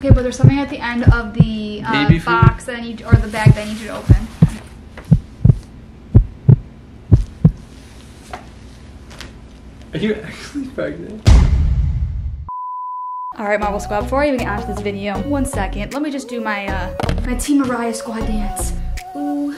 Okay, but there's something at the end of the uh, box that I need, or the bag that I need you to open. Are you actually pregnant? All right, Marble Squad, before I even get onto this video, one second, let me just do my, uh, my Team Mariah Squad dance. Ooh,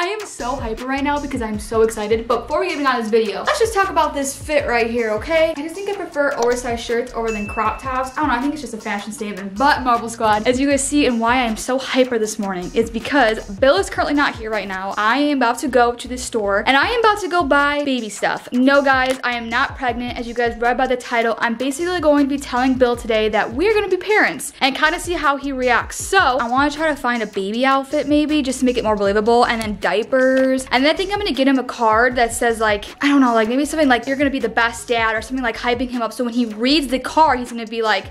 I am so hyper right now because I'm so excited. But before we get on this video, let's just talk about this fit right here, okay? I just think I prefer oversized shirts over than crop tops. I don't know, I think it's just a fashion statement. But Marble Squad, as you guys see and why I'm so hyper this morning is because Bill is currently not here right now. I am about to go to the store and I am about to go buy baby stuff. No guys, I am not pregnant. As you guys read by the title, I'm basically going to be telling Bill today that we're gonna be parents and kind of see how he reacts. So I wanna try to find a baby outfit maybe just to make it more believable and then diapers. And then I think I'm gonna get him a card that says like, I don't know, like maybe something like you're gonna be the best dad or something like hyping him up. So when he reads the card, he's gonna be like,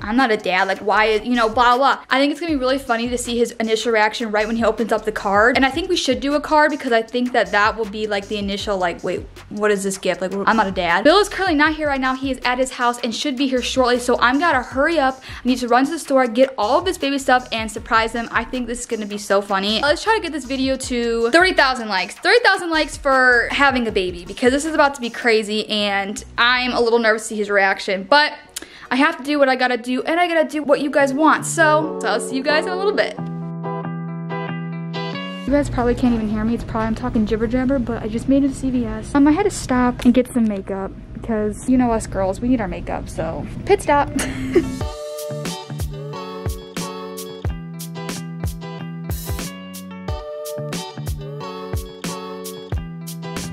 I'm not a dad, like why, is you know, blah, blah. I think it's gonna be really funny to see his initial reaction right when he opens up the card. And I think we should do a card because I think that that will be like the initial like, wait, what is this gift? Like, I'm not a dad. Bill is currently not here right now. He is at his house and should be here shortly. So I'm gotta hurry up. I need to run to the store, get all of this baby stuff and surprise him. I think this is gonna be so funny. Let's try to get this video to 30,000 likes. 30,000 likes for having a baby because this is about to be crazy and I'm a little nervous to see his reaction. But I have to do what I gotta do and I gotta do what you guys want. So, so I'll see you guys in a little bit. You guys probably can't even hear me. It's probably I'm talking jibber jabber, but I just made it to CVS. Um, I had to stop and get some makeup because you know us girls, we need our makeup. So pit stop.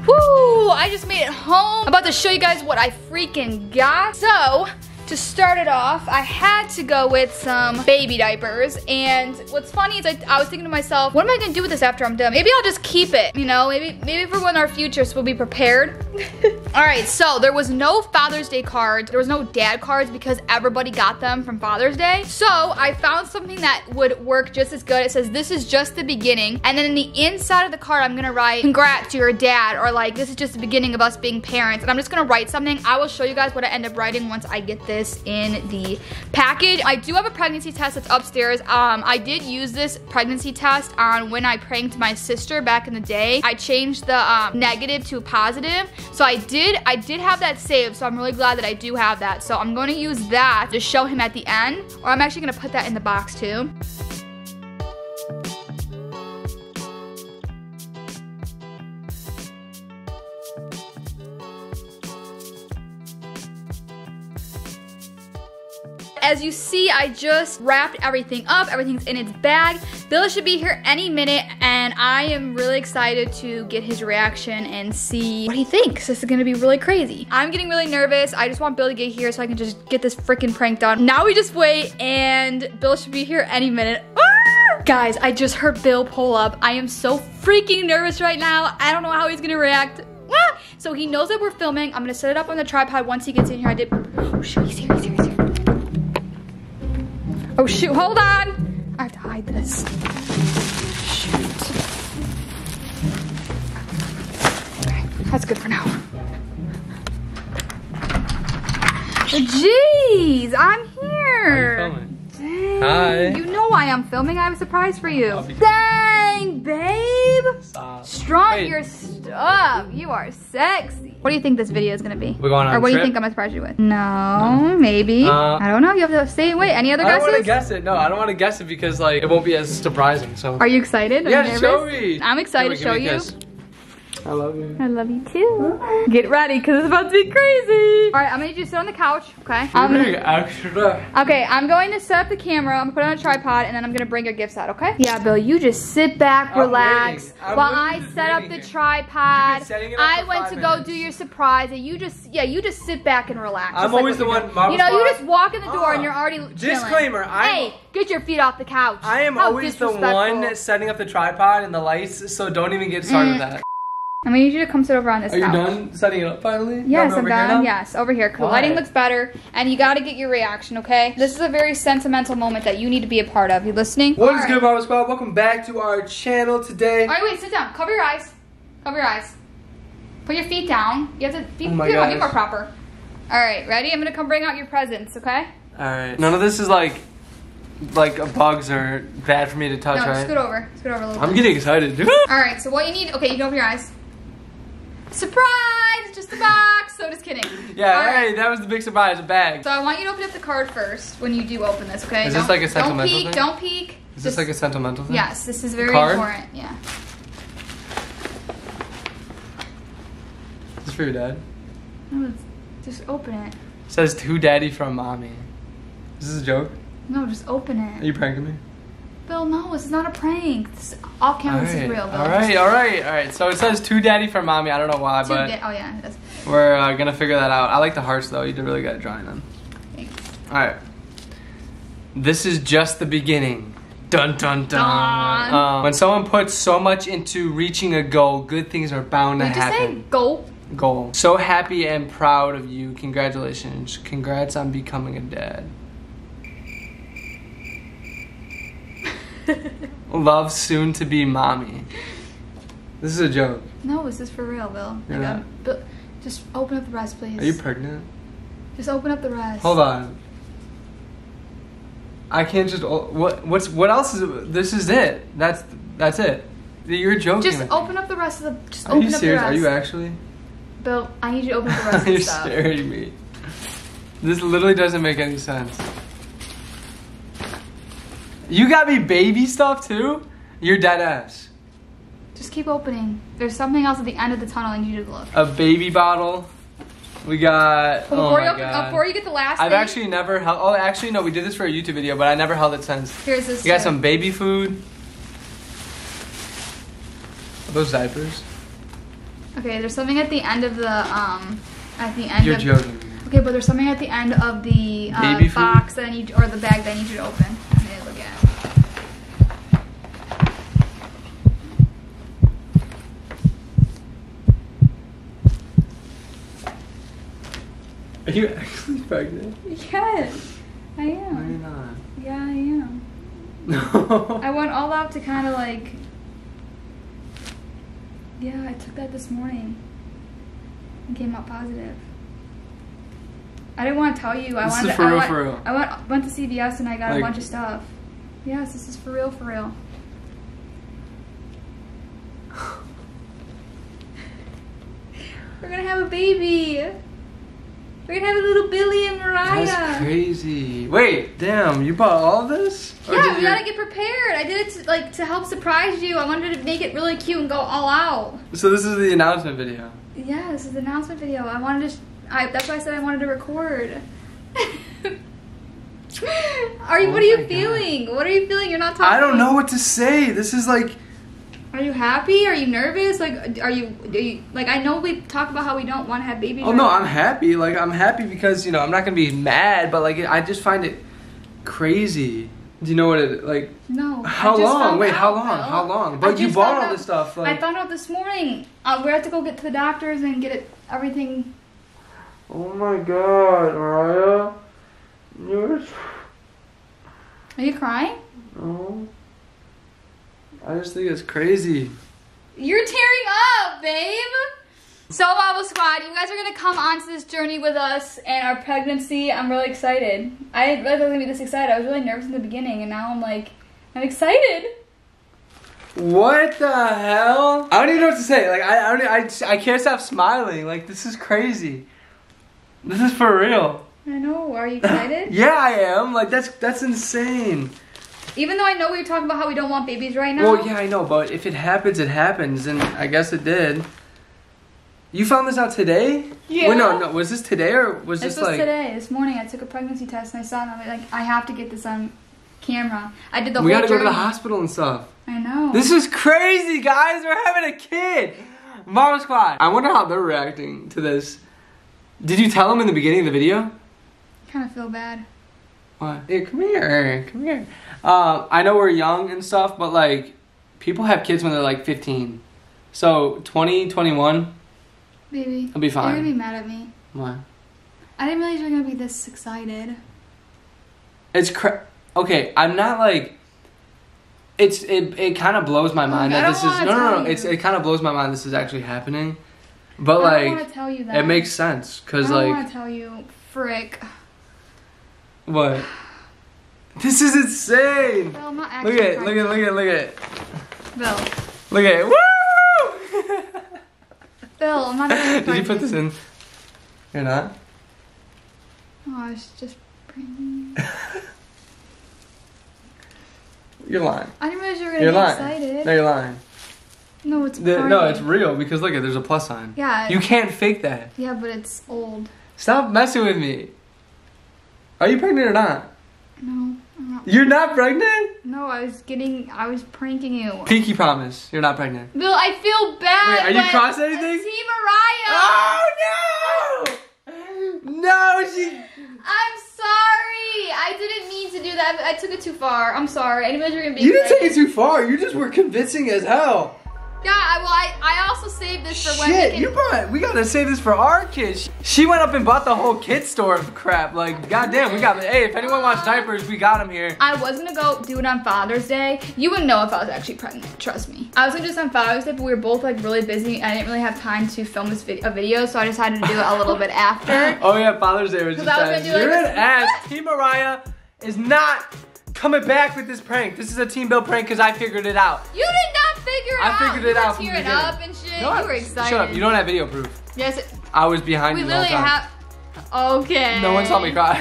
Woo! I just made it home. I'm about to show you guys what I freaking got. So, to start it off, I had to go with some baby diapers. And what's funny is I, I, was thinking to myself, what am I gonna do with this after I'm done? Maybe I'll just keep it, you know? Maybe maybe for when our future, so we'll be prepared. All right, so there was no Father's Day cards. There was no dad cards because everybody got them from Father's Day. So I found something that would work just as good. It says, this is just the beginning. And then in the inside of the card, I'm gonna write, congrats to your dad, or like, this is just the beginning of us being parents. And I'm just gonna write something. I will show you guys what I end up writing once I get this in the package. I do have a pregnancy test that's upstairs. Um, I did use this pregnancy test on when I pranked my sister back in the day. I changed the um, negative to positive. So I did did, I did have that saved, so I'm really glad that I do have that. So I'm to use that to show him at the end, or I'm actually to put that in the box too. As you see, I just wrapped everything up. Everything's in its bag. Bill should be here any minute, and I am really excited to get his reaction and see what he thinks. This is gonna be really crazy. I'm getting really nervous. I just want Bill to get here so I can just get this freaking prank done. Now we just wait, and Bill should be here any minute. Ah! Guys, I just heard Bill pull up. I am so freaking nervous right now. I don't know how he's gonna react. Ah! So he knows that we're filming. I'm gonna set it up on the tripod once he gets in here. I did, oh shoot, he's here, he's here. Oh shoot, hold on! I have to hide this. Shoot. Okay, that's good for now. Jeez, I'm here. Dang. Hi. You know why I'm filming. I have a surprise for you. Dang, babe. Stop. Strong Wait. your stuff. You are sexy. What do you think this video is gonna be? We're going on Or a what do you think I'm gonna surprise you with? No, maybe. Uh, I don't know. You have to say. Wait, any other guesses? I don't want to guess it. No, I don't want to guess it because like it won't be as surprising. So. Are you excited? Are yeah, you show me. I'm excited to show me a you. Kiss. I love you. I love you too. Get ready, cause it's about to be crazy. All right, I'm gonna need you to sit on the couch, okay? I'm gonna, extra. okay, I'm going to set up the camera. I'm gonna put it on a tripod, and then I'm gonna bring your gifts out, okay? Yeah, Bill, you just sit back, relax, while I set up the tripod. You've been setting it up I went five to go do your surprise, and you just, yeah, you just sit back and relax. I'm just like always what the one- doing. You know, you just walk in the door, and Uh, you're already disclaimer, I'm- Hey, get your feet off the couch. I am How always the one setting up the tripod and the lights, so don't even get started Mm. with that. I'm gonna need you to come sit over on this Are you couch. done setting it up finally? Yes, I'm done. Yes, over here. The Why? lighting looks better, and you got to get your reaction. Okay, this is a very sentimental moment that you need to be a part of. You listening? What All is right. good, Marble Squad? Welcome back to our channel today. All right, wait, sit down. Cover your eyes. Cover your eyes. Put your feet down. You have to be, Oh my be, more- be more proper. All right, ready? I'm gonna come bring out your presents, okay? All right. None of this is like, like bugs are bad for me to touch, no, right? scoot over. Scoot over a little I'm bit. getting excited. All right, so what you need? Okay, you can open your eyes. Surprise! Just a box. So just kidding. yeah. All All right. right. That was the big surprise. A bag. So I want you to open up the card first when you do open this, okay? Is this like a sentimental thing? Don't peek. thing? Don't peek. Is this like a sentimental thing? Yes, this is very Card? important. Yeah. Is this for your dad? No, it's- just open it. It says to daddy from mommy. Is this a joke? No, just open it. Are it. you pranking me? Bill, no, this is not a prank. This, all camera, is real, Bill. all right, all right, all right. So it says to daddy for mommy. I don't know why, Two but di- oh yeah, it is. we're uh, gonna figure that out. I like the hearts though. You did really good at drawing them. Thanks. All right. This is just the beginning. Dun dun dun. Um, when someone puts so much into reaching a goal, good things are bound to happen. Did you just say goal. Goal. So happy and proud of you. Congratulations. Congrats on becoming a dad. Love soon to be mommy. This is a joke. No, this is for real, Bill. You're Like, not. Bill, just open up the rest, please. Are you pregnant? just open up the rest. Hold on. I can't just. What? What's? What else is? This is it. That's. That's it. You're joking. Just open up the rest of the. Just Are open you up serious? the Are you actually? Bill, I need you to open up the rest of You're the stuff. scaring me. This literally doesn't make any sense. You got me baby stuff too? You're dead ass. Just keep opening. There's something else at the end of the tunnel I need you to look. A baby bottle. We got. But oh before, my you open, God. before you get the last I've thing, actually never held. Oh, actually, no. We did this for a YouTube video, but I never held it since. here's this. You got too. some baby food. Are those diapers? Okay, there's something at the end of the um, at the end You're of. joking. Okay, but there's something at the end of the uh, box that I need, or the bag that I need you to open. Okay, look at. Are you actually pregnant? Yes, I Why am. not? Yeah, I am. No. I went all out to kind of like. Yeah, I took that this morning. And came out positive. I didn't want to tell you. I This wanted is to, for I real, went, for real. I went went to CVS and I got Like- a bunch of stuff. Yes, this is for real, for real. We're gonna have a baby. We're gonna have a little Billy and Mariah. That's crazy. Wait, damn, you bought all of this? Yeah, we you- gotta get prepared. I did it to, like to help surprise you. I wanted to make it really cute and go all out. So this is the announcement video. Yeah, this is the announcement video. I wanted to. I, that's why I said I wanted to record. are you? Oh what are oh you God. feeling? What are you feeling? You're not talking. I don't know what to say. This is like Are you happy? Are you nervous? Like, are you? Are you like? I know we talk about how we don't want to have babies. Oh right no. I'm happy. Like I'm happy because, you know, I'm not going to be mad, but like I just find it crazy. Do you know what it like No. How long? found Wait, how long? Bill. How long? But you bought all this stuff, like- I found out this morning. Uh, we have to go get to the doctors and get it everything. Oh my god, Mariah. You're Are you crying? Oh. I just think it's crazy. You're tearing up, babe. So, Marble Squad, you guys are gonna come onto this journey with us and our pregnancy. I'm really excited. I didn't realize I was gonna be this excited. I was really nervous in the beginning, and now I'm like, I'm excited. What the hell? I don't even know what to say. Like I, I don't. I, just- I can't stop smiling. Like this is crazy. This is for real. I know. Are you excited? Yeah, I am. Like that's that's insane. Even though I know we were talking about how we don't want babies right now. Well, yeah, I know, but if it happens, it happens, and I guess it did. You found this out today? Yeah. Wait, no, no. Was this today or was This like this was like? today. This morning, I took a pregnancy test and I saw it. And I'm like, I have to get this on camera. I did the we whole gotta go to the hospital and stuff. I know. This is crazy, guys. We're having a kid. Mama Squad. I wonder how they're reacting to this. Did you tell them in the beginning of the video? kind of feel bad. What? Hey, come here. Come here. Uh, I know we're young and stuff, but like, people have kids when they're like 15. So 20, 21. Baby. I'll be fine. You're gonna be mad at me. What? I didn't realize you were gonna be this excited. It's cra- okay. I'm not like. it's it, it kind of blows my mind I that this is no no no. It's it kind of blows my mind this is actually happening, but I like tell you that. it makes sense because I like want to tell you. Frick. What? This is insane. Bill. Look at it, look at it, look at it, look at it. Bill. Look at it. Woo! Bill, I'm not. Did you put this in? You're not? Oh, I was just. pregnant. You're lying. I didn't realize you were gonna You're get lying. excited. No, you're lying. No, it's The- no, it's real because look at there's a plus sign. Yeah. You can't fake that. Yeah, but it's old. Stop messing with me. Are you pregnant or not? No, I'm not. You're not pregnant? No, I was getting. I was pranking you. Pinky promise. You're not pregnant. Bill, I feel bad. Wait, are you cross anything? Team Mariah. Oh no! No, she. I'm sorry. I didn't mean to do that. I took it too far. I'm sorry. I didn't realize you were gonna be. You didn't take it too far. You just were convincing as hell. Yeah, I, well, I, I also saved this for when we Shit, can. you brought. We gotta save this for our kids. She went up and bought the whole kid store of crap. Like, goddamn, we got. Hey, if anyone wants diapers, we got them here. I was gonna go do it on Father's Day. You wouldn't know if I was actually pregnant. Trust me. I was gonna do this on Father's Day, but we were both like really busy. I didn't really have time to film this vid- a video, so I decided to do it a little bit after. Oh yeah, Father's Day was just I was gonna do, like, You're an ass. Team Mariah is not coming back with this prank. This is a team Bill prank because I figured it out. You did not figure it I out. figured you it were out the tearing up and shit. No, you were excited. Shut up. You don't have video proof. Yes, it- I was behind we you the whole literally have. Okay. No one saw me cry.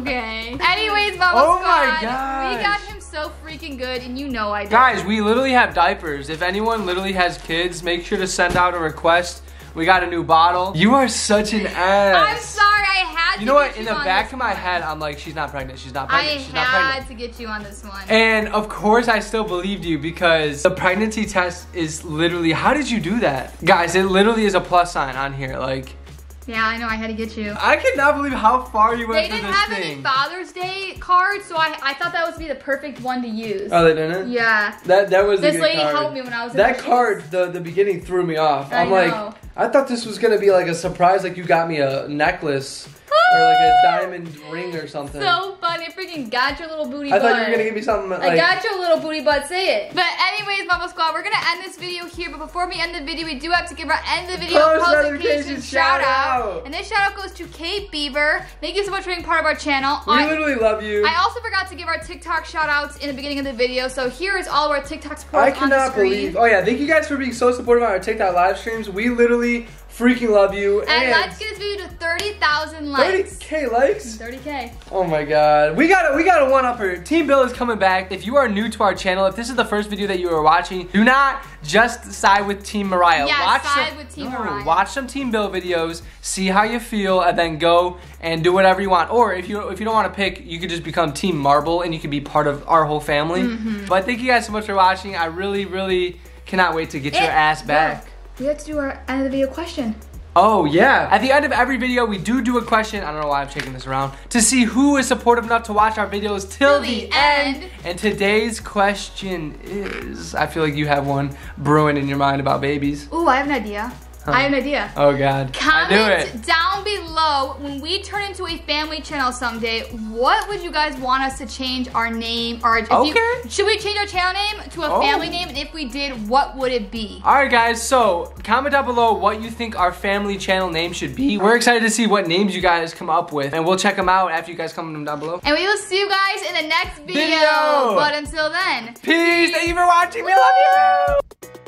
okay. Anyways, Mama Oh my Squad, we got him so freaking good, and you know I did. Guys, we literally have diapers. If anyone literally has kids, make sure to send out a request. We got a new bottle. You are such an ass. I'm sorry, I had to. You to know what? get In the on back this of my one. head, I'm like, she's not pregnant. She's not I pregnant. she's not pregnant. had to get you on this one. And of course, I still believed you because the pregnancy test is literally. How did you do that, guys? It literally is a plus sign on here. Like, yeah, I know, I had to get you. I cannot believe how far you went They didn't have thing. any Father's Day cards, so I, I thought that was be the perfect one to use. oh, they didn't. yeah. That that was a This good lady card. helped me when I was in That the card, the the beginning threw me off. I I'm like. I thought this was gonna be like a surprise, like you got me a necklace or like a diamond ring or something. So funny. I freaking got your little booty I butt. thought you were gonna give me something like. I got your little booty butt, say it. But anyways, Mama Squad, we're gonna end this video here. But before we end the video, we do have to give our end of the video Post post notification shout out. out. And this shout out goes to Kate Bieber. Thank you so much for being part of our channel. we I- literally love you. I also forgot to give our TikTok shout outs in the beginning of the video. So here is all of our TikTok support I cannot believe. Oh yeah, thank you guys for being so supportive on our TikTok live streams. We literally freaking love you. and let's get this video to 30,000 likes. 30k likes. 30k. Oh my god. We got to we got a one upper. Team Bill is coming back. If you are new to our channel, if this is the first video that you are watching, do not just side with Team Mariah. Yeah, watch side some, with Team no, Mariah. Watch some Team Bill videos, see how you feel, and then go and do whatever you want. Or if you if you don't want to pick, you could just become Team Marble and you could be part of our whole family. Mm-hmm. But thank you guys so much for watching. I really, really cannot wait to get your Eh, ass back. look, We have to do our end of the video question. Oh yeah. At the end of every video, we do do a question. I don't know why I'm shaking this around to see who is supportive enough to watch our videos till Till the, the end. end. And today's question is: I feel like you have one brewing in your mind about babies. Ooh, I have an idea. I have an idea. Oh God. I do it. Comment down below when we turn into a family channel someday. What would you guys want us to change our name or if you- Okay. should we change our channel name to a Oh. family name? And if we did, what would it be? All right, guys. So comment down below what you think our family channel name should be. We're excited to see what names you guys come up with, and we'll check them out after you guys comment them down below. And we will see you guys in the next video. Video. But until then, Peace. Thank you for watching. We love you.